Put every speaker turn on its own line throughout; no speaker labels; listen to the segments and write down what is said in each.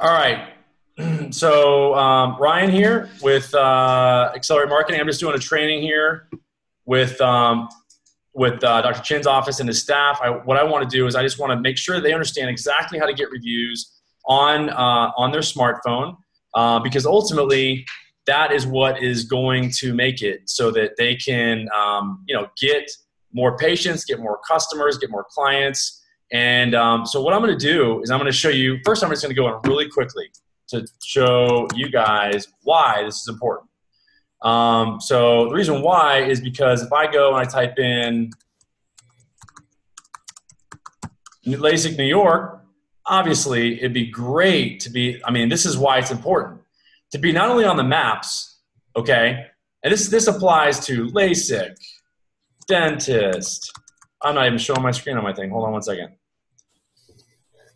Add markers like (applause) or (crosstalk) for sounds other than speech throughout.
All right. (clears throat) So um, Ryan here with uh, Accelerate Marketing. I'm just doing a training here with um, with uh, Dr. Chynn's office and his staff. I, what I want to do is I just want to make sure they understand exactly how to get reviews on uh, on their smartphone uh, because ultimately that is what is going to make it so that they can um, you know get more patients, get more customers, get more clients. And um, so what I'm going to do is I'm going to show you. First, I'm just going to go in really quickly to show you guys why this is important. Um, so the reason why is because if I go and I type in LASIK New York, obviously it'd be great to be, I mean, this is why it's important to be not only on the maps, okay, and this, this applies to LASIK, dentist. I'm not even showing my screen on my thing. Hold on one second.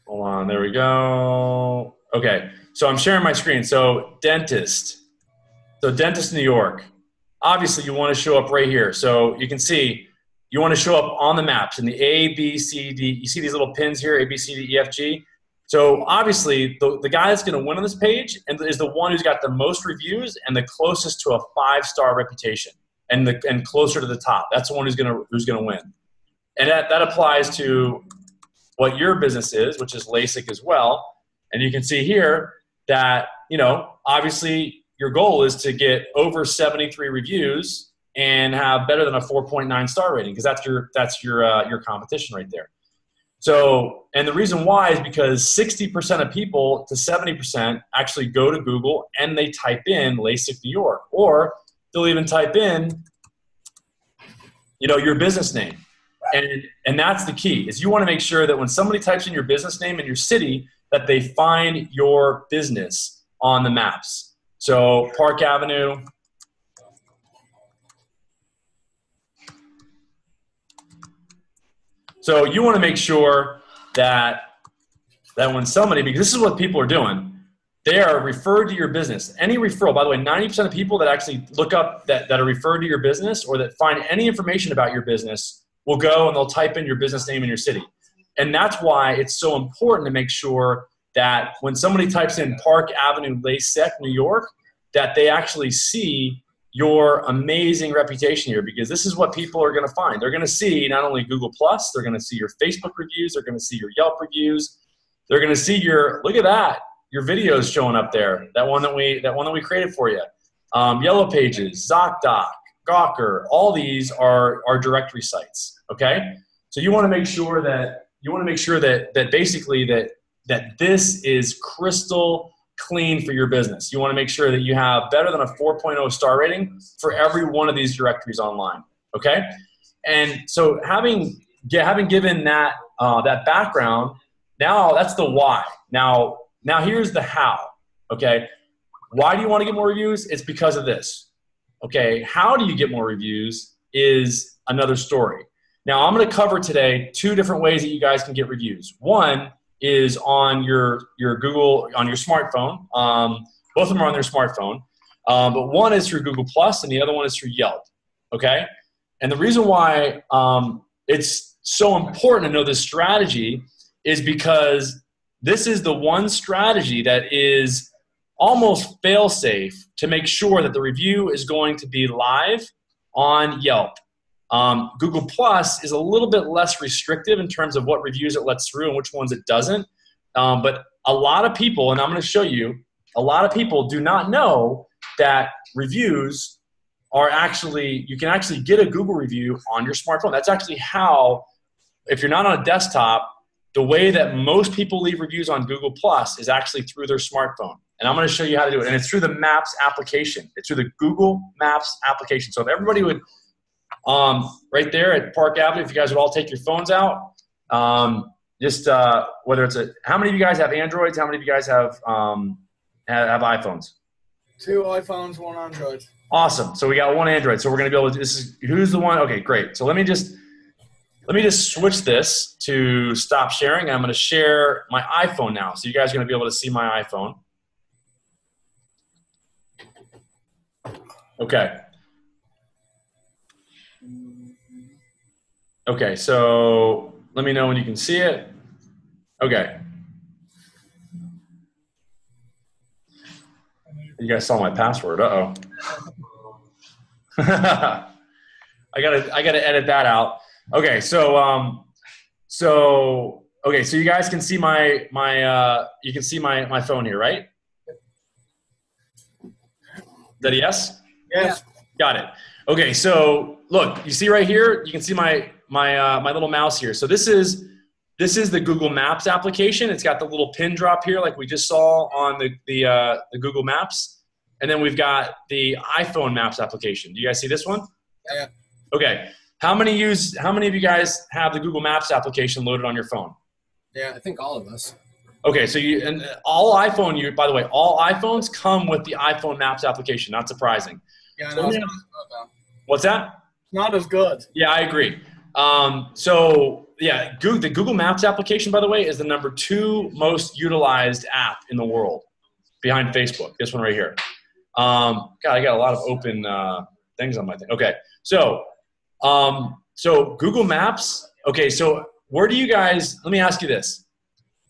Hold on, there we go. Okay, so I'm sharing my screen. So dentist. So dentist New York. Obviously, you want to show up right here. So you can see you want to show up on the maps in the A, B, C, D. You see these little pins here, A, B, C, D, E, F, G. So obviously, the, the guy that's going to win on this page and is the one who's got the most reviews and the closest to a five-star reputation and the and closer to the top. That's the one who's going to who's going to win. And that, that applies to what your business is, which is LASIK as well. And you can see here that, you know, obviously your goal is to get over 73 reviews and have better than a 4.9 star rating because that's your that's your uh, your competition right there. So, and the reason why is because 60% of people to 70% actually go to Google and they type in LASIK New York, or they'll even type in, you know, your business name. And, and that's the key is you want to make sure that when somebody types in your business name in your city, that they find your business on the maps. So Park Avenue. So you want to make sure that that when somebody, because this is what people are doing, they are referred to your business. Any referral, by the way, 90% of people that actually look up that, that are referred to your business or that find any information about your business will go and they'll type in your business name in your city. And that's why it's so important to make sure that when somebody types in Park Avenue, LASIK, New York, that they actually see your amazing reputation here because this is what people are going to find. They're going to see not only Google Plus, they're going to see your Facebook reviews, they're going to see your Yelp reviews, they're going to see your look at that, your videos showing up there. That one that we that one that we created for you. Um, Yellow Pages, ZocDoc, Gawker, all these are are directory sites. Okay, so you want to make sure that you want to make sure that that basically that that this is crystal clean for your business. You want to make sure that you have better than a 4.0 star rating for every one of these directories online. Okay, and so having having given that uh, that background, now that's the why. Now now here's the how. Okay, why do you want to get more reviews? It's because of this. Okay, how do you get more reviews is another story. Now, I'm going to cover today two different ways that you guys can get reviews. One is on your, your Google, on your smartphone. Um, both of them are on their smartphone. Um, but one is through Google Plus and the other one is through Yelp. Okay? And the reason why um, it's so important to know this strategy is because this is the one strategy that is almost fail safe to make sure that the review is going to be live on Yelp. Um, Google Plus is a little bit less restrictive in terms of what reviews it lets through and which ones it doesn't. Um, but a lot of people, and I'm going to show you, a lot of people do not know that reviews are actually, you can actually get a Google review on your smartphone. That's actually how, if you're not on a desktop, the way that most people leave reviews on Google Plus is actually through their smartphone. And I'm going to show you how to do it. And it's through the Maps application. It's through the Google Maps application. So if everybody would um, right there at Park Avenue, if you guys would all take your phones out, um, just uh, whether it's a how many of you guys have Androids? How many of you guys have um, have, have iPhones?
Two iPhones, one Android.
Awesome. So we got one Android. So we're going to be able to. This is who's the one? Okay, great. So let me just let me just switch this to stop sharing. I'm going to share my iPhone now. So you guys are going to be able to see my iPhone. Okay. Okay, so let me know when you can see it. Okay. You guys saw my password. Uh oh. (laughs) I gotta I gotta edit that out. Okay, so um, so okay, so you guys can see my my uh, you can see my my phone here, right? Is that a yes?
Yes.
Got it. Okay, so look, you see right here, you can see my my uh, my little mouse here. So this is this is the Google Maps application. It's got the little pin drop here, like we just saw on the the, uh, the Google Maps, and then we've got the iPhone Maps application. Do you guys see this one?
Yeah.
Okay. How many use? How many of you guys have the Google Maps application loaded on your phone?
Yeah.
I think all of us.
Okay, so you and all iPhone. You by the way, all iPhones come with the iPhone Maps application. Not surprising.
Yeah, no, it's
yeah.
not as good, though.
What's that?
Not as good.
Yeah, I agree. Um, so yeah, Google, the Google Maps application, by the way, is the number two most utilized app in the world, behind Facebook. This one right here. Um, God, I got a lot of open uh, things on my thing. Okay, so um, so Google Maps. Okay, so where do you guys? Let me ask you this: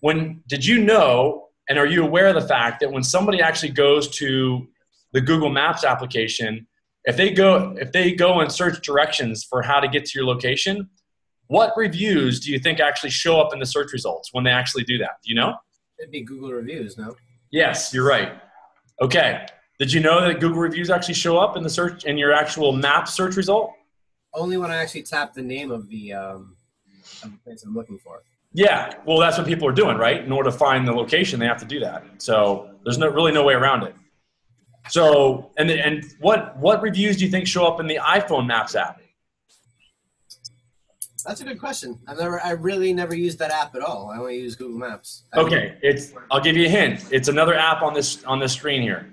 When did you know, and are you aware of the fact that when somebody actually goes to the Google Maps application, if they go if they go and search directions for how to get to your location, what reviews do you think actually show up in the search results when they actually do that? Do you know?
It'd be Google reviews, no?
Yes, you're right. Okay. Did you know that Google reviews actually show up in the search in your actual map search result?
Only when I actually tap the name of the um, of the place I'm looking for.
Yeah. Well, that's what people are doing, right? In order to find the location, they have to do that. So there's no really no way around it. So and and what what reviews do you think show up in the iPhone Maps app?
That's a good question. I've never, I really never used that app at all. I only use Google Maps. I-
Okay, it's I'll give you a hint. It's another app on this on this screen here.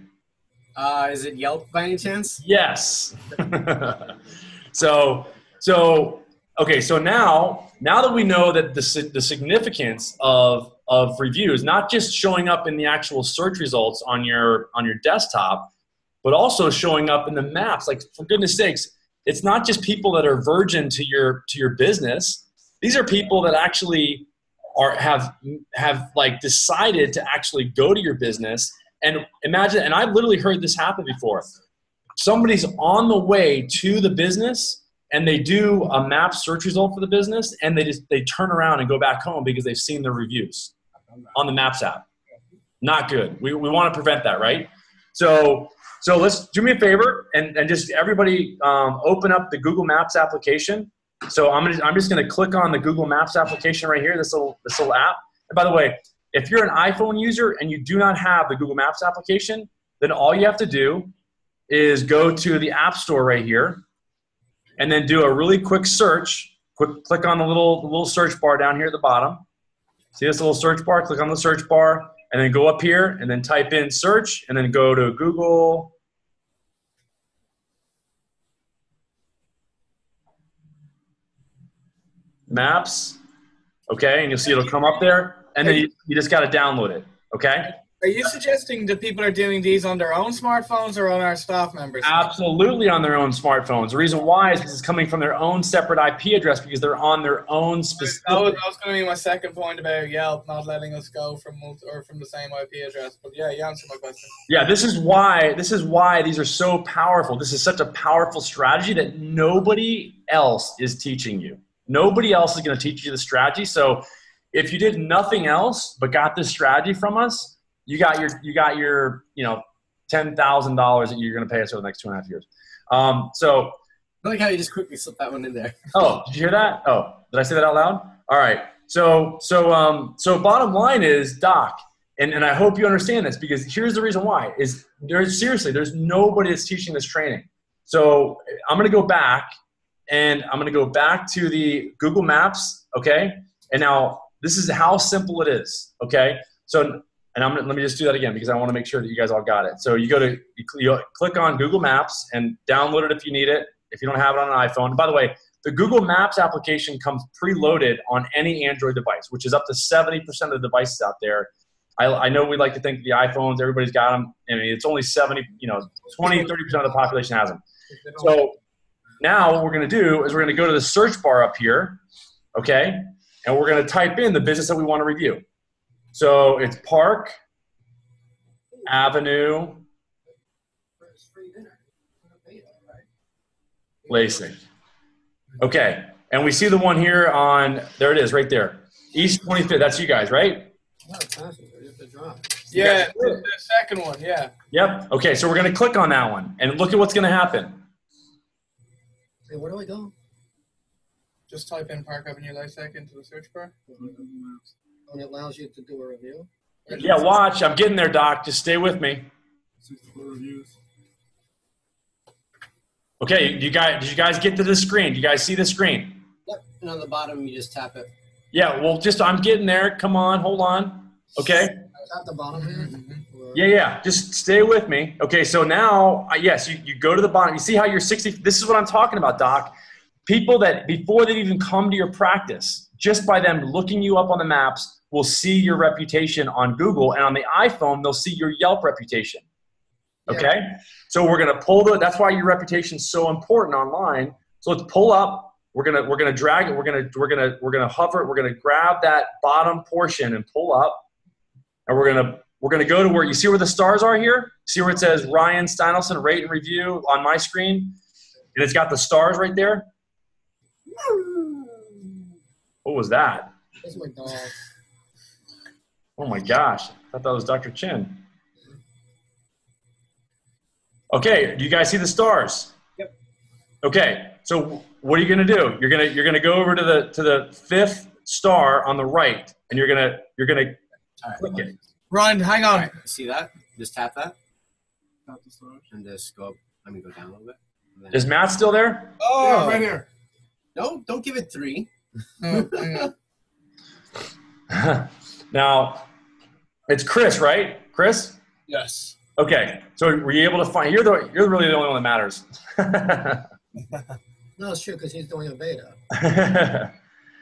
Uh, is it Yelp by any chance?
Yes. (laughs) so so okay, so now now that we know that the the significance of of reviews not just showing up in the actual search results on your on your desktop, but also showing up in the maps. Like for goodness sakes, it's not just people that are virgin to your to your business. These are people that actually are have have like decided to actually go to your business and imagine and I've literally heard this happen before. Somebody's on the way to the business and they do a map search result for the business and they just they turn around and go back home because they've seen the reviews on the maps app. Not good. We, we want to prevent that, right? So so let's do me a favor and, and just everybody um, open up the Google Maps application. So I'm gonna I'm just gonna click on the Google Maps application right here, this little this little app. And by the way, if you're an iPhone user and you do not have the Google Maps application, then all you have to do is go to the App Store right here and then do a really quick search. Quick, click on the little, the little search bar down here at the bottom. See this little search bar? Click on the search bar and then go up here and then type in search and then go to Google. Maps. Okay, and you'll see it'll come up there and then you, you just got to download it. Okay?
Are you suggesting that people are doing these on their own smartphones or on our staff members?
Absolutely on their own smartphones. The reason why is because it's coming from their own separate IP address because they're on their own specific.
That was, that was going to be my second point about Yelp not letting us go from or from the same IP address. But yeah, you answered my question.
Yeah, this is why this is why these are so powerful. This is such a powerful strategy that nobody else is teaching you. Nobody else is going to teach you the strategy. So if you did nothing else but got this strategy from us, you got your you got your you know ten thousand dollars that you're going to pay us over the next two and a half years. Um, so
I like how you just quickly slipped that one in there.
Oh, did you hear that? Oh, did I say that out loud? All right. So, so, um, so bottom line is, Doc, and, and I hope you understand this because here's the reason why is there's seriously, there's nobody that's teaching this training. So I'm going to go back and I'm going to go back to the Google Maps. Okay. And now this is how simple it is. Okay. So, and I'm let me just do that again because I want to make sure that you guys all got it. So you go to, you, you click on Google Maps and download it if you need it. If you don't have it on an iPhone, by the way, the Google Maps application comes preloaded on any Android device, which is up to 70% of the devices out there. I, I know we like to think the iPhones, everybody's got them. I mean, it's only 70, you know, 20, 30% of the population has them. So now what we're going to do is we're going to go to the search bar up here, okay? And we're going to type in the business that we want to review. So it's Park Avenue LASEK. Okay. And we see the one here on, there it is right there. East 25th. That's you guys, right?
Yeah, the second one, yeah.
Yep. Okay, so we're going to click on that one and look at what's going to happen.
Hey, where do I go?
Just type in Park Avenue LASEK into the search bar. Mm -hmm.
And it allows you to do a review.
Yeah, watch. I'm getting there, Doc. Just stay with me. Okay, you guys, did you guys get to the screen? Do you guys see the screen?
Yep. And on the bottom, you just tap it.
Yeah. Well, just I'm getting there. Come on, hold on. Okay.
Tap the bottom here.
Mm-hmm.
Yeah, yeah. Just stay with me. Okay, so now, uh, yes, you, you go to the bottom. You see how you're 60. This is what I'm talking about, Doc. People that before they even come to your practice, just by them looking you up on the maps, will see your reputation on Google, and on the iPhone, they'll see your Yelp reputation. Okay, so we're gonna pull the. That's why your reputation is so important online. So let's pull up. We're gonna we're gonna drag it. We're gonna we're gonna we're gonna hover. it. We're gonna grab that bottom portion and pull up, and we're gonna we're going to go to where you see where the stars are here. See where it says Ryan Steinolfson rate and review on my screen, and it's got the stars right there. What was that?
That's my dog.
Oh my gosh! I thought that was Dr. Chynn. Okay, do you guys see the stars?
Yep.
Okay, so what are you going to do? You're gonna you're gonna go over to the to the fifth star on the right, and you're gonna you're gonna
All right.
click it.
Ryan, hang on.
right. See that? Just tap that. Tap the stars. And just go up. Let me go down a little bit.
Is Matt still there?
Oh,
right here.
No, don't give it three.
Oh, hang on. (laughs)
now, it's Chris, right? Chris.
Yes.
Okay, so were you able to find? You're the you're really the only one that matters. (laughs)
No, it's true because he's doing a beta.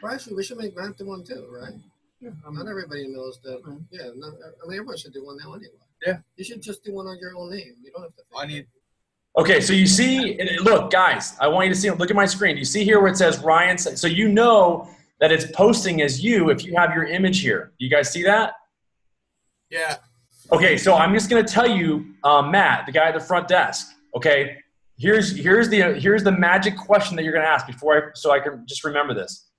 Well, actually, we should make Matt do one too, right? Yeah. Not everybody knows that. Mm-hmm. Yeah, not, I mean, everyone should do one now anyway.
Yeah.
You should just do one on your own name. You don't have to.
I need.
okay, so you see, look, guys, I want you to see. Look at my screen. You see here where it says Ryan. So you know that it's posting as you if you have your image here. You guys see that?
Yeah.
Okay, so I'm just going to tell you, um, Matt, the guy at the front desk. Okay, here's here's the here's the magic question that you're going to ask before I so I can just remember this.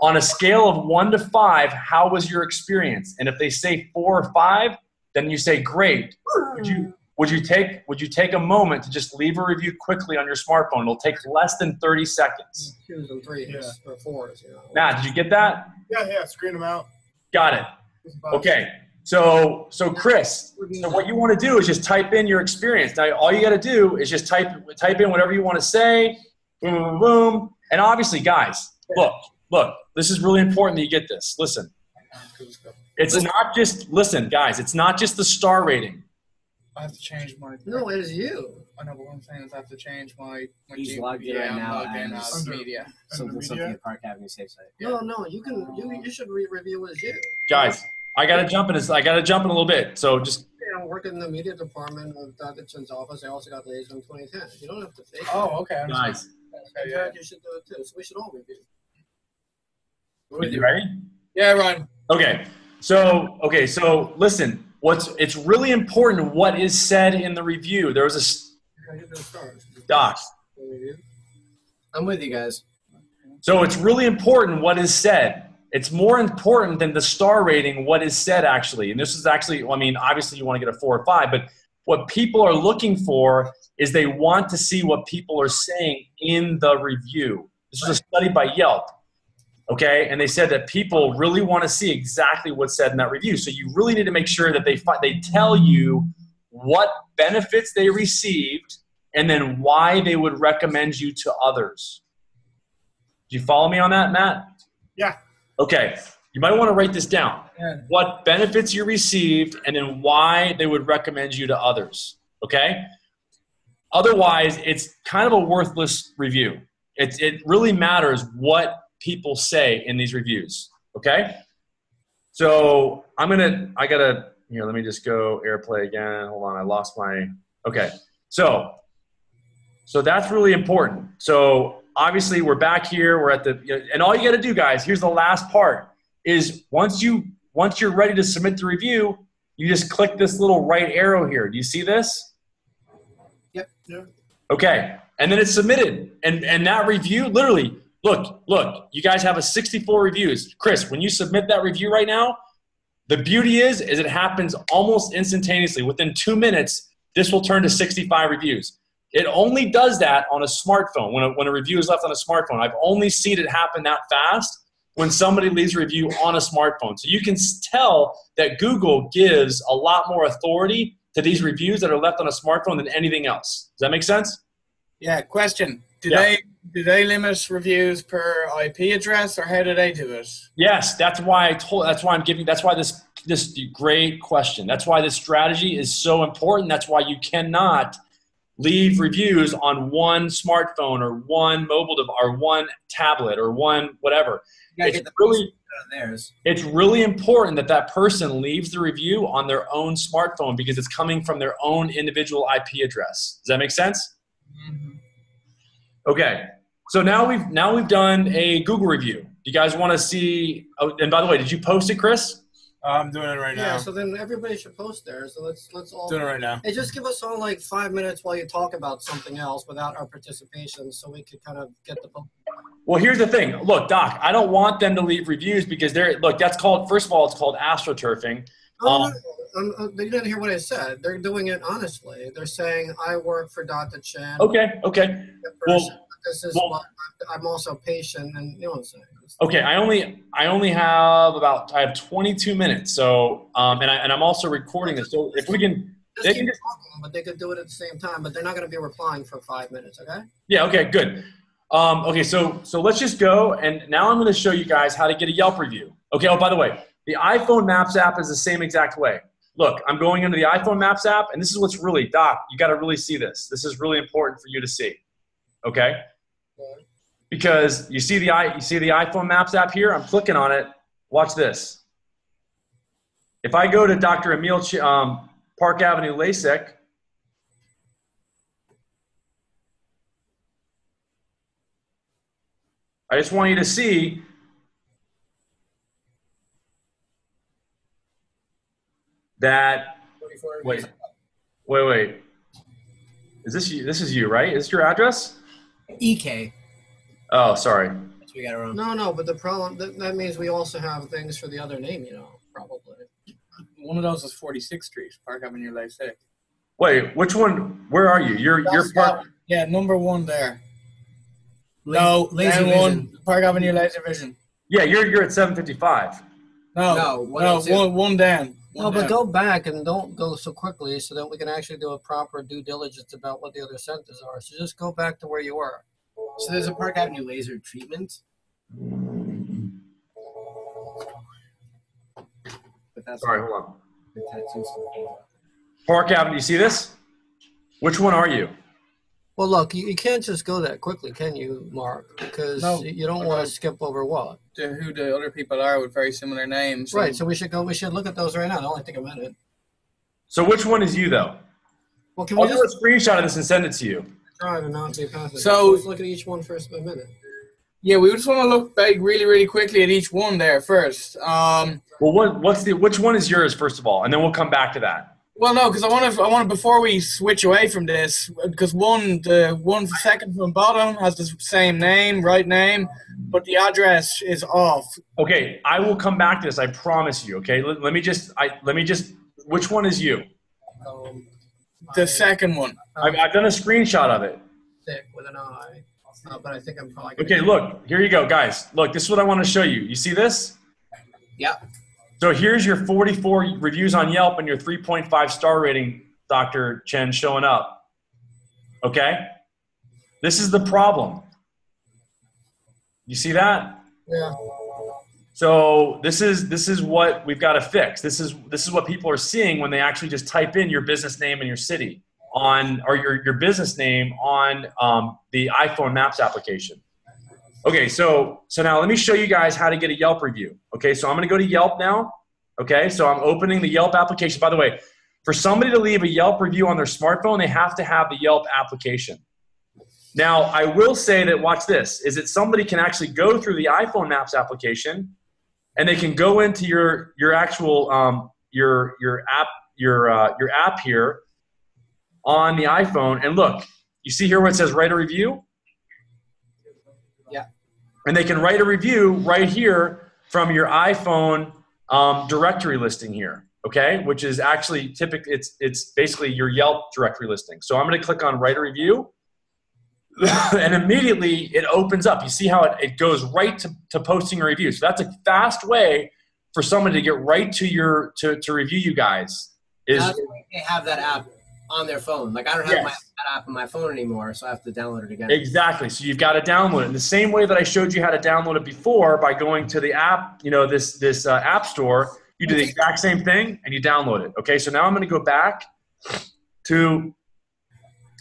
On a scale of one to five, how was your experience? And if they say four or five, then you say great. Would you would you take would you take a moment to just leave a review quickly on your smartphone? It'll take less than 30 seconds.
Twos and threes
Yeah.
or fours. You.
Matt, did you get that?
Yeah, yeah, screen them out.
Got it. Okay. So so Chris, so what you want to do is just type in your experience. Now all you got to do is just type type in whatever you want to say. Boom, boom, boom. And obviously, guys, look, look. This is really important that you get this. Listen, it's not just listen, guys. It's not just the star rating.
I have to change my.
No, it is you.
I know, what I'm saying is I have to change my. my
He's
G-
logged in
yeah,
right
I'm
now
logged in
as-
as uh,
Under-
media.
Something,
media?
something at Park Avenue Safe Site.
Yeah.
No, no, you can. You you should re- review as you.
Guys, I got to jump in. This, I got to jump in a little bit. So just
You know, work in the media department of Dr. Chynn's office. I also got Laser in 2010. You don't have to fake.
Oh, okay. I'm
guys,
Okay, yeah.
You should do it too. So we should all review.
you ready?
Yeah, Ryan.
Okay. So okay. So listen. What's it's really important what is said in the review. There was a s-
I hit those stars.
doc.
Review. I'm with you guys.
So it's really important what is said. It's more important than the star rating, what is said actually. And this is actually, I mean, obviously you want to get a four or five, but what people are looking for is they want to see what people are saying in the review. This was a study by Yelp. Okay, and they said that people really want to see exactly what's said in that review. So you really need to make sure that they fi- they tell you what benefits they received and then why they would recommend you to others. Do you follow me on that, Matt?
Yeah.
Okay. You might want to write this down.
Yeah.
What benefits you received and then why they would recommend you to others. Okay? Otherwise, it's kind of a worthless review. It, it really matters what people say in these reviews. Okay? So I'm going to, I got to, here, let me just go airplay again. Hold on. I lost my, okay. So, so that's really important. So obviously we're back here. We're at the, and all you got to do, guys, here's the last part is once you, once you're ready to submit the review, you just click this little right arrow here. Do you see this?
Yep.
Okay. and then it's submitted. And and that review, literally, look, look, you guys have a 64 reviews. Chris, when you submit that review right now, the beauty is, is it happens almost instantaneously. Within two minutes, this will turn to 65 reviews. It only does that on a smartphone. When a, when a review is left on a smartphone, I've only seen it happen that fast when somebody leaves a review on a smartphone. So you can tell that Google gives a lot more authority to these reviews that are left on a smartphone than anything else. Does that make sense?
Yeah. Question: Do
Yeah.
they do they limit reviews per IP address, or how do they do it?
Yes, that's why I told. That's why I'm giving. That's why this this great question. That's why this strategy is so important. That's why you cannot leave reviews on one smartphone or one mobile device or one tablet or one whatever. It's really
out of theirs.
it's really important that that person leaves the review on their own smartphone because it's coming from their own individual IP address. Does that make sense? Okay. So now we've now we've done a Google review. Do you guys want to see? Oh, and by the way, did you post it, Chris?
I'm doing it right now.
Yeah,
now.
so then everybody should post there. So let's let's all.
doing it right now.
Hey, just give us all like five minutes while you talk about something else without our participation, so we could kind of get the.
Well, here's the thing. Look, Doc, I don't want them to leave reviews because they're look. That's called first of all, it's called astroturfing.
Oh,
Um,
no, um, they didn't hear what I said. They're doing it honestly. They're saying I work for Dr. Chynn.
Okay, okay, well-
person, This is
well-
what I'm also patient, and you know what I'm
okay. I only I only have about I have 22 minutes. So um, and I and I'm also recording this. So if we can, They can just-
talking, but they could do it at the same time. But they're not going to be replying for five minutes. Okay.
yeah, okay, good. Um, okay, so so let's just go and now I'm going to show you guys how to get a Yelp review. Okay. Oh, by the way, the iPhone Maps app is the same exact way. Look, I'm going into the iPhone Maps app, and this is what's really, Doc, you got to really see this. This is really important for you to see. Okay? Because you see the i you see the iPhone Maps app here. I'm clicking on it. Watch this. If I go to Dr. Emil Ch- um, Park Avenue, LASIK, I just want you to see that Wait, wait, wait. Is this you? This is you, right? Is this your address?
EK.
Oh, sorry.
That's we got it wrong.
No, no, but the problem that, that means we also have things for the other name, you know, probably.
One of those is 46th Street, Park Avenue, LASEK.
Wait, which one? Where are you? You're you're
That's
park.
that- Yeah, number one there. No,
lazy
down
vision.
one, Park Avenue, Laser Vision.
Yeah, you're you're at 755.
No,
No,
no,
one and two.
one, one down.
No, but go back and don't go so quickly so that we can actually do a proper due diligence about what the other centers are. So just go back to where you were.
So there's a Park Avenue laser treatment, but that's
Sorry, hold on.
tattoos.
Park Avenue. You see this? Which one are you?
Well, look, you, you can't just go that quickly, can you, Mark? Because
No,
you- you don't want to skip over what.
To who the other people are with very similar names.
Right. So we should go. We should look at those right now. It'll only take a minute.
So which one is you though?
Well, can
I'll
we
do
just
a screenshot of this and send it to you.
try to not be passive?
So-
let's look at each one first for a minute.
Yeah, we just want to look back really, really quickly at each one there first. Um,
Well, what what's the which one is yours first of all, and then we'll come back to that.
Well, no, because I want to, I want to before we switch away from this, because one, the one second from bottom has the same name, right name, but the address is off.
Okay, I will come back to this. I promise you. Okay, let, let me just I let me just. Which one is you?
Um,
The
I-
second one.
I've, I've done a screenshot of it.
thick with an eye, uh, but I think I'm probably.
Okay, look, here you go, guys. Look, this is what I want to show you. You see this?
Yeah.
So here's your 44 reviews on Yelp and your 3.5 star rating, Dr. Chynn, showing up. Okay? This is the problem. You see that?
Yeah.
So this is this is what we've got to fix. This is this is what people are seeing when they actually just type in your business name and your city on or your, your business name on um, the iPhone Maps application. Okay, so so now let me show you guys how to get a Yelp review. Okay, so I'm to go to Yelp now. Okay, so I'm opening the Yelp application. By the way, for somebody to leave a Yelp review on their smartphone, they have to have the Yelp application. Now, I will say that watch this is that somebody can actually go through the iPhone Maps application and they can go into your your actual um, your your app your uh, your app here on the iPhone and look You see here where it says write a review? And they can write a review right here from your iPhone um, directory listing here, okay? Which is actually typically, it's, it's basically your Yelp directory listing. So I'm gonna click on write a review (laughs) and immediately it opens up. You see how it, it goes right to, to posting a review. So that's a fast way for someone to get right to your, to, to review you guys. Is
they have that app on their phone? Like I don't have
Yes.
my app on my phone anymore, so I have to download it again.
Exactly. So you've got to download it in the same way that I showed you how to download it before by going to the app, you know, this this uh, app store. You do the exact same thing and you download it. Okay. So now I'm going to go back to.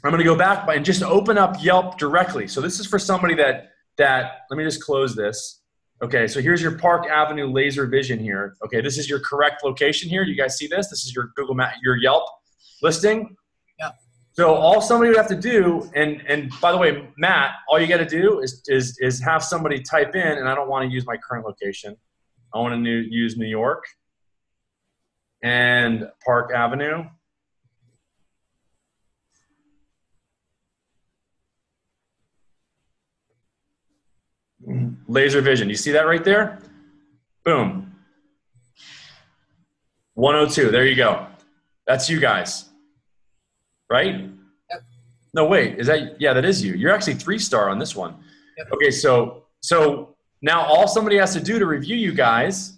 I'm going to go back by and just open up Yelp directly. So this is for somebody that that. Let me just close this. Okay. So here's your Park Avenue Laser Vision here. Okay. This is your correct location here. You guys see this? This is your Google Map, your Yelp listing. Yeah. So all somebody would have to do, and and by the way, Matt, all you got to do is is is have somebody type in, and I don't want to use my current location. I want to new, use New York and Park Avenue. Laser vision. You see that right there? Boom. 102. There you go. That's you guys. Right?
Yep.
No, wait. Is that yeah, that is you. You're actually three star on this one.
Yep.
Okay, so so now all somebody has to do to review you guys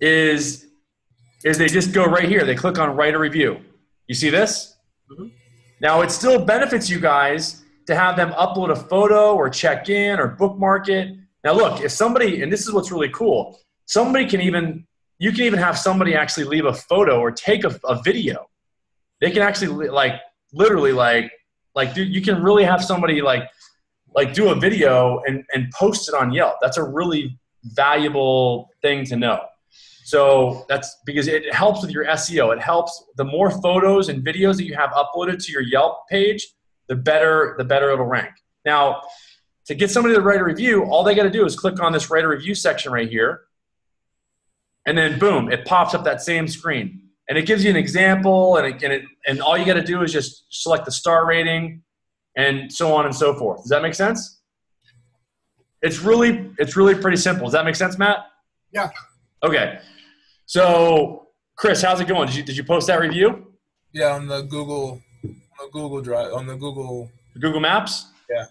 is is they just go right here. They click on write a review. You see this?
Mhm.
Now it still benefits you guys to have them upload a photo or check in or bookmark it. Now look, if somebody and this is what's really cool, somebody can even you can even have somebody actually leave a photo or take a, a video. They can actually like literally like like dude, you can really have somebody like like do a video and and post it on Yelp. That's a really valuable thing to know. So that's because it helps with your SEO. It helps the more photos and videos that you have uploaded to your Yelp page, the better the better it'll rank. Now, to get somebody to write a review, all they got to do is click on this write a review section right here, and then boom, it pops up that same screen, and it gives you an example, and it, and, it, and all you got to do is just select the star rating, and so on and so forth. Does that make sense? It's really it's really pretty simple. Does that make sense, Matt?
Yeah.
Okay. So, Chris, how's it going? Did you did you post that review?
Yeah, on the Google, on the Google Drive, on the Google.
Google Maps?
Yeah.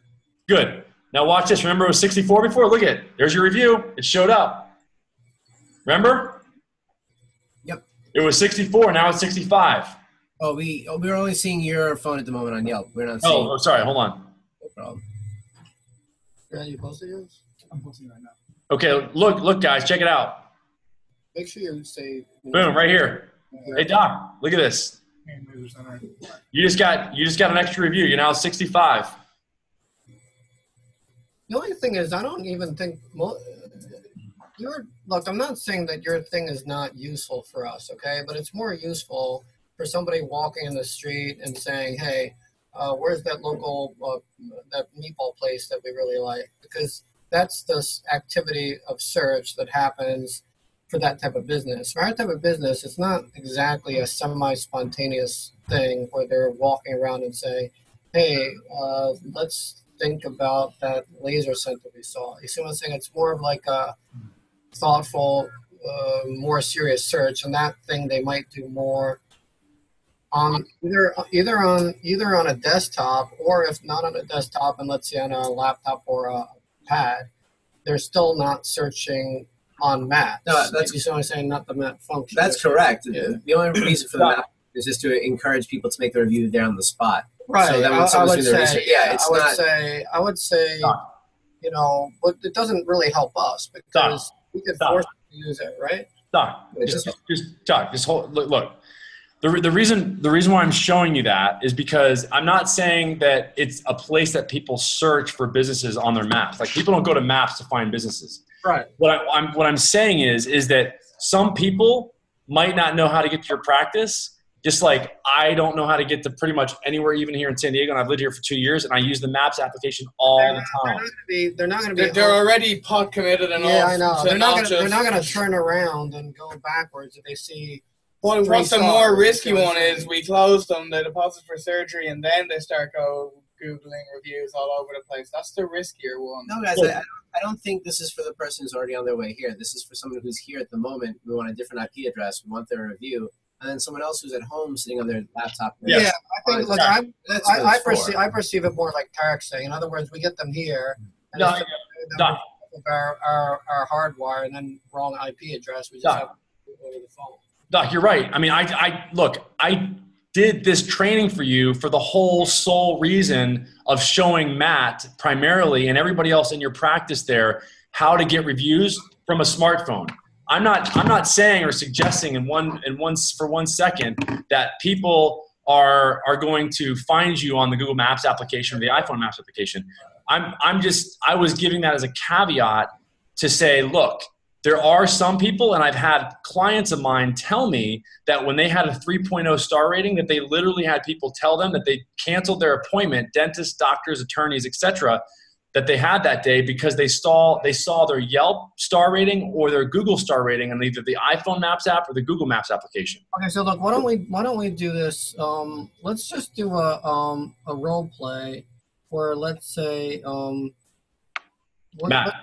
Good. Now watch this. Remember it was 64 before? Look at it. There's your review. It showed up. Remember?
Yep.
It was 64. Now it's 65.
Oh, we oh, we're only seeing your phone at the moment on Yelp. We're not oh, seeing.
Oh, oh, sorry. Hold on.
No problem.
Yeah, you posted yours?
I'm posting right now.
Okay, look, look, guys, check it out.
Make sure you say.
Boom, right here. Hey, Doc, look at this.
And Laser Center.
You just got you just got an extra review. You're now 65.
The only thing is, I don't even think mo- your look. I'm not saying that your thing is not useful for us, okay? But it's more useful for somebody walking in the street and saying, "Hey, uh, where's that local uh, that meatball place that we really like?" Because that's the activity of search that happens for that type of business. For our type of business, it's not exactly a semi-spontaneous thing where they're walking around and saying, "Hey, uh, let's think about that laser center we saw." You see what I'm saying? It's more of like a thoughtful, uh, more serious search, and that thing they might do more on either either on either on a desktop or if not on a desktop, and let's say on a laptop or a pad, they're still not searching on maps.
No, that's-
you see what I'm saying? Not the map function.
That's correct.
Yeah.
The only reason for the map is just to encourage people to make the review there on the spot.
Right.
So that when
I, I would
doing
say,
research- yeah, it's
I would
not-
say, I would say,
Stop.
you know, but it doesn't really help us because we could
Stop.
force them to use it, right?
Doc, just,
just-
just Doc, just hold, look, look. The, re- the reason the reason why I'm showing you that is because I'm not saying that it's a place that people search for businesses on their maps. Like people don't go to maps to find businesses.
Right.
What I, I'm what I'm saying is is that some people might not know how to get to your practice. Just like I don't know how to get to pretty much anywhere, even here in San Diego, and I've lived here for two years, and I use the Maps application all
They're
the
not, they're
time.
not gonna be. They're not going to be.
They're, they're already pot committed and
yeah,
all.
I know. They're not. Gonna, they're not going to turn around and go backwards if they see
What, what's the more risky one is we close them, they deposit for surgery, and then they start go googling reviews all over the place. That's the riskier one.
No, guys, I, I don't- I don't think this is for the person who's already on their way here. This is for someone who's here at the moment. We want a different IP address. We want their review, and then someone else who's at home sitting on their laptop.
Yeah.
Yeah, I think. Look, I, I, I perceive I perceive it more like Tarek's saying. In other words, we get them here. And
No,
instead of
no.
with our, our our hardwire and then wrong IP address, we just
No.
have over the phone.
Doc, you're right. I mean, I, I look, I did this training for you for the whole sole reason of showing Matt primarily and everybody else in your practice there how to get reviews from a smartphone. I'm not I'm not saying or suggesting in one in one for one second that people are are going to find you on the Google Maps application or the iPhone Maps application. I'm I'm just I was giving that as a caveat to say, look, there are some people, and I've had clients of mine tell me that when they had a 3.0 star rating, that they literally had people tell them that they canceled their appointment, dentists, doctors, attorneys, etc., that they had that day because they saw they saw their Yelp star rating or their Google star rating on either the iPhone Maps app or the Google Maps application.
Okay, so look, why don't we why don't we do this? Um, let's just do a um a role play where let's say um. what-
Matt,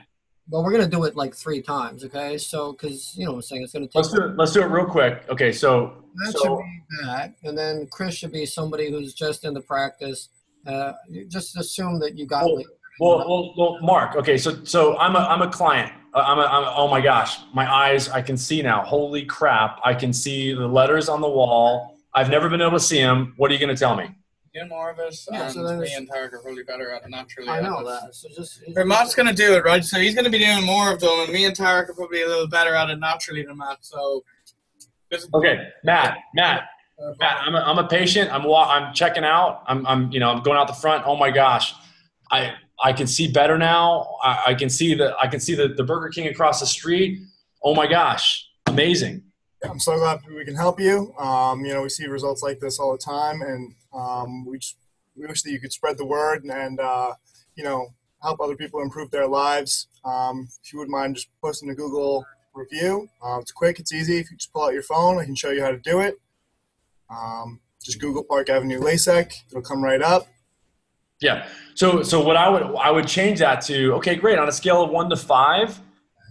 Well, we're gonna do it like three times, okay? So, because you know, what I'm saying it's gonna take.
let's do it. Let's do it real quick. Okay, so
That
so
should be that, and then Chris should be somebody who's just in the practice. Uh, just assume that you got.
Well, Well, well, well, Mark. Okay, so so I'm a I'm a client. Uh, I'm a, I'm a oh my gosh, my eyes I can see now. Holy crap! I can see the letters on the wall. I've never been able to see them. What are you going to tell me?
Do more of it,
Yeah,
and
so then
me and Tarek are probably better at it naturally.
I know that. So just.
But Matt's gonna do it, right? So he's gonna be doing more of them, and me and Tarek are probably a little better at it naturally than Matt. So,
Okay, Matt. Matt. Matt. I'm a, I'm a patient. I'm wa- I'm checking out. I'm I'm you know I'm going out the front. Oh my gosh, I I can see better now. I, I can see the I can see the, the Burger King across the street. Oh my gosh, amazing.
I'm so glad we can help you. Um, you know, we see results like this all the time, and um, we just we wish that you could spread the word and uh, you know help other people improve their lives. Um, if you wouldn't mind just posting a Google review, uh, it's quick, it's easy. If you just pull out your phone, I can show you how to do it. Um, just Google Park Avenue LASIK; it'll come right up.
Yeah. So so what I would I would change that to okay great on a scale of one to five.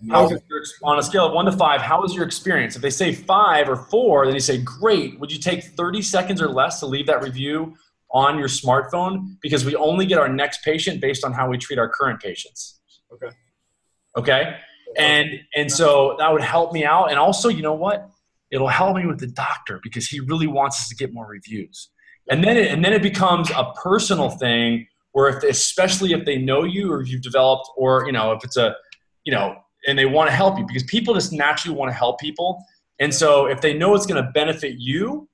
How is your, on a scale of one to five, how was your experience? If they say five or four, then you say, great. Would you take 30 seconds or less to leave that review on your smartphone? Because we only get our next patient based on how we treat our current patients.
Okay.
Okay. And and so that would help me out. And also, you know what? It'll help me with the doctor because he really wants us to get more reviews. And then it, and then it becomes a personal thing where if especially if they know you or you've developed or you know if it's a you know and they want to help you because people just naturally want to help people. And so if they know it's going to benefit you,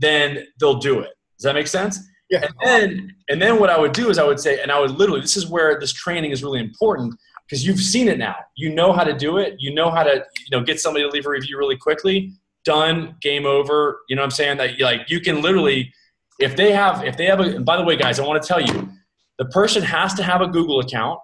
then they'll do it. Does that make sense?
Yeah.
And then and then what I would do is I would say, and I would literally this is where this training is really important because you've seen it now. You know how to do it. You know how to you know get somebody to leave a review really quickly. Done. Game over. You know what I'm saying? That like you can literally if they have if they have a by the way guys, I want to tell you the person has to have a Google account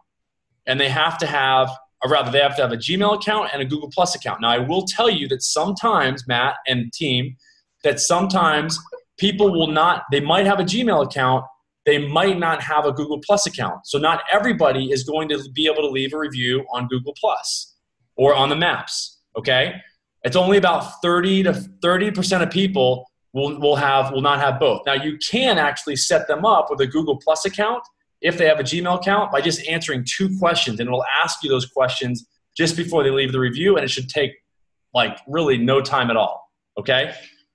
and they have to have or rather they have to have a Gmail account and a Google Plus account. Now I will tell you that sometimes Matt and team that sometimes people will not they might have a Gmail account they might not have a Google Plus account. So not everybody is going to be able to leave a review on Google Plus or on the maps, okay? It's only about 30 to 30% of people will, will have will not have both. Now you can actually set them up with a Google Plus account if they have a Gmail account by just answering two questions and it'll ask you those questions just before they leave the review and it should take like really no time at all, okay?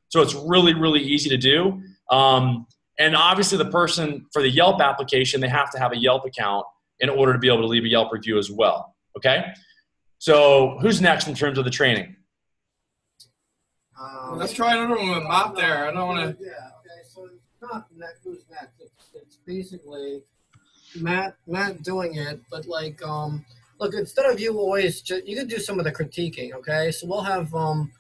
So it's really really easy to do. Um, and obviously, the person for the Yelp application, they have to have a Yelp account in order to be able to leave a Yelp review as well. Okay. So who's next in terms of the training?
Um,
let's try another one with Matt there. I don't want to.
Yeah. Okay. So it's not next. Who's next? It's, it's basically Matt. Matt doing it, but like, um, look. Instead of you always, ju- you can do some of the critiquing. Okay. So we'll have um,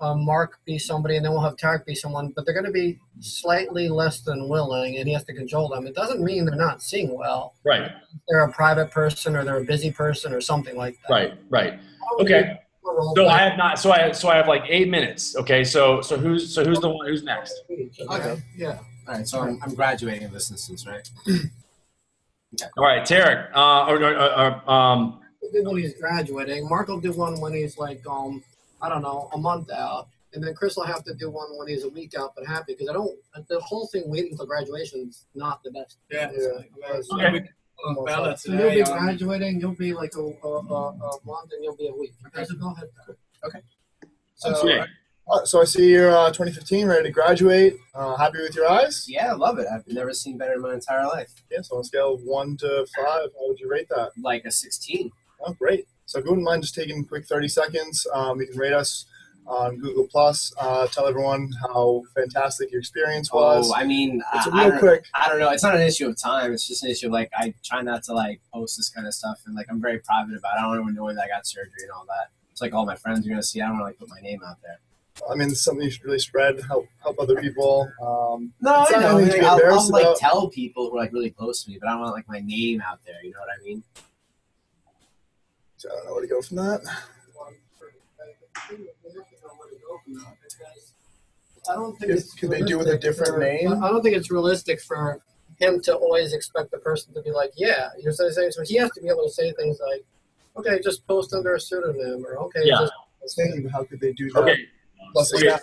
uh, Mark be somebody, and then we'll have Tarek be someone, but they're going to be slightly less than willing, and he has to control them. It doesn't mean they're not seeing well.
Right.
They're a private person, or they're a busy person, or something like that.
Right. Right.
Why
Okay.
Do-
So
play.
I have not. So I so I have like eight minutes. Okay. So so who's so who's the one who's next?
Okay, yeah.
All right, so I'm, I'm graduating in this instance, right? (clears throat)
All right, Tarek. Uh, or, or, or, um,
He'll do when he's graduating. Mark will do one when he's like, um, I don't know, a month out. And then Chris will have to do one when he's a week out, but happy because I don't. The whole thing waiting until graduation is not the best.
Yeah.
Okay.
Bella
So you'll be graduating. You'll be like a, a, a, a month, and you'll be a week. Okay, so go ahead.
So,
Okay.
uh, so I see you're uh, 2015, ready to graduate. Uh, happy with your eyes?
Yeah, I love it. I've never seen better in my entire life.
Yeah. So on a scale of one to five, how would you rate that?
Like a 16.
Oh, great. So if you wouldn't mind just taking a quick 30 seconds, um, you can rate us on Google Plus. Uh, tell everyone how fantastic your experience was.
Oh, I mean,
it's
I, I
real
don't,
quick.
I don't know. It's not an issue of time. It's just an issue of like I try not to like post this kind of stuff, and like I'm very private about. it. I don't want anyone knowing that I got surgery and all that. It's like all my friends are gonna see. I don't want to like put my name out there.
I mean, it's something you should really spread, help help other people. Um,
No, I know. Like, I'll, I'll like tell people who are like really close to me, but I don't want like my name out there. You know what I mean?
so I don't know where to go from that.
I don't think
Could-
it's
could they do with a
realistic
different
for-
name?
I don't think it's realistic for him to always expect the person to be like, yeah. You know what I'm saying? So he has to be able to say things like, okay, just post under a pseudonym, or okay,
Yeah.
just
I was thinking, how could they do that?
okay.
Plus,
Okay.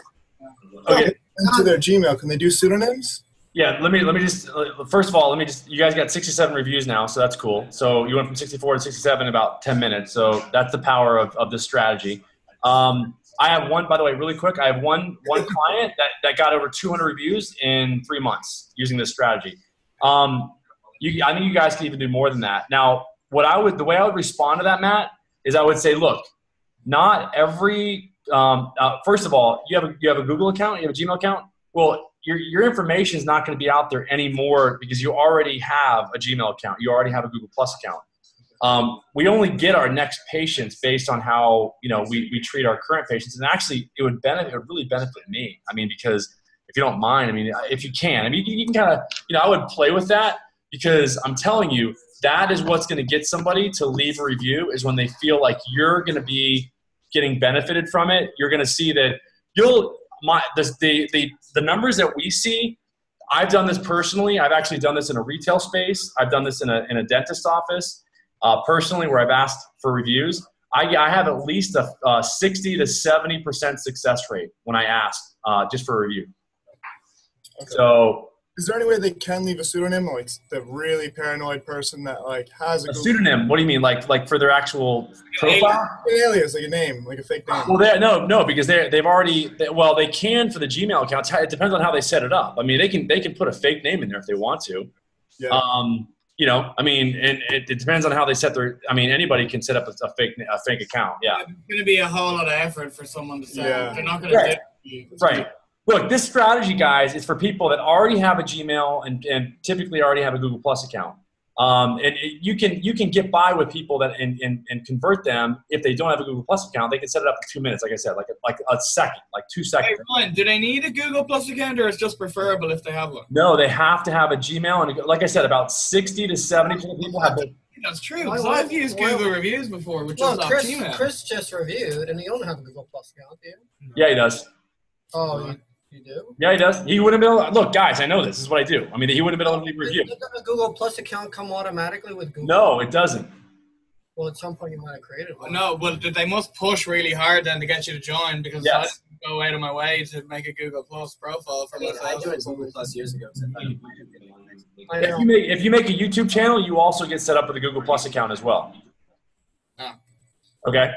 Okay.
into their Gmail, can they do pseudonyms?
Yeah, let me let me just uh, first of all, let me just you guys got 67 reviews now, so that's cool. So you went from 64 to 67 in about 10 minutes. So that's the power of, of this strategy. Um, I have one, by the way, really quick. I have one one (laughs) client that, that got over 200 reviews in three months using this strategy. Um, you, I think you guys can even do more than that. Now, what I would the way I would respond to that, Matt, is I would say, look, not every um, uh, first of all, you have a you have a Google account, you have a Gmail account. Well, your, your information is not going to be out there anymore because you already have a Gmail account. You already have a Google Plus account. Um, we only get our next patients based on how you know we, we treat our current patients, and actually, it would benefit. It would really benefit me. I mean, because if you don't mind, I mean, if you can, I mean, you, you can kind of you know I would play with that because I'm telling you that is what's going to get somebody to leave a review is when they feel like you're going to be getting benefited from it. You're going to see that you'll my the, the the the numbers that we see i've done this personally i've actually done this in a retail space i've done this in a, in a dentist office uh, personally where i've asked for reviews i, I have at least a, uh 60 to 70 percent success rate when i ask uh, just for a review
Okay.
so
Is there any way they can leave a pseudonym, like the really paranoid person that like has a,
a pseudonym what do you mean like like for their actual profile
an alias, like a name, like a fake name?
Well, they no, no, because they they've already they, well they can for the Gmail accounts. It depends on how they set it up. I mean, they can they can put a fake name in there if they want to.
Yeah.
Um, you know, I mean, and it, it depends on how they set their. I mean, anybody can set up a, a fake a fake account. Yeah,
It's going to be a whole lot of effort for someone to say.
Yeah.
They're not going to
Right.
do it.
right. Look, this strategy, guys, is for people that already have a Gmail and, and typically already have a Google Plus account. Um, and it, you can you can get by with people that and, and, and convert them if they don't have a Google Plus account. They can set it up in two minutes, like I said, like a, like a second, like two
Hey,
seconds.
Ryan, do they need a Google Plus account or it's just preferable if they have one?
No, they have to have a Gmail, and like I said, about sixty to seventy percent of people have. both.
That's true.
Why-
'cause I've used
why-
Google reviews before, which
Well,
is off
Chris,
Gmail.
Chris just reviewed, and he don't have a Google Plus account, do you?
Yeah, he does.
Oh, you, you do?
Yeah, he does. He wouldn't have been. Able, look, guys, I know this. this is what I do. I mean, he wouldn't have been able to leave a review.
Doesn't a Google Plus account come automatically with Google?
No, it doesn't.
Well, at some point you might have created one.
No, but they must push really hard then to get you to join because
Yes.
I didn't go out of my way to make a Google Plus profile for
I mean, I joined Google Plus years ago. I thought it might have been one.
I
If you make if you make a YouTube channel, you also get set up with a Google Plus account as well.
Oh.
Okay.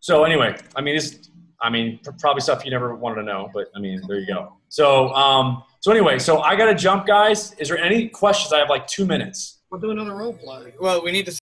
So anyway, I mean, this, I mean, pr- probably stuff you never wanted to know, but I mean, there you go. So, um, so anyway, so I got to jump, guys. Is there any questions? I have like two minutes.
We'll do another role play.
Well, we need to